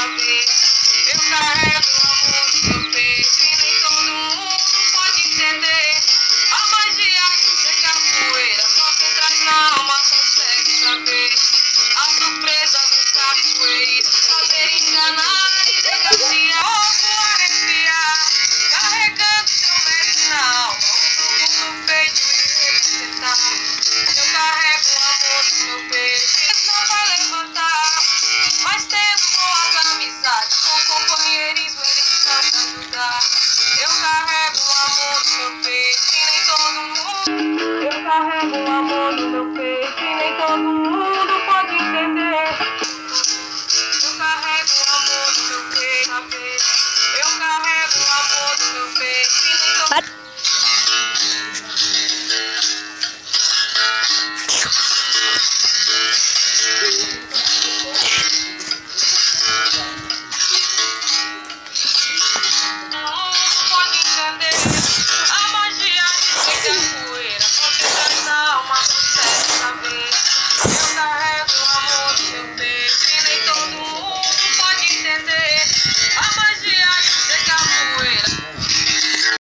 Thank you. carrego o amor no meu peito e nem todo mundo pode entender. Eu carrego o amor no meu peito.